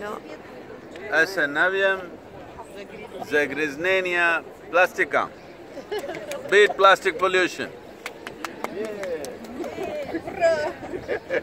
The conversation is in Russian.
No. остановим загрязнение пластика. Beat plastic pollution.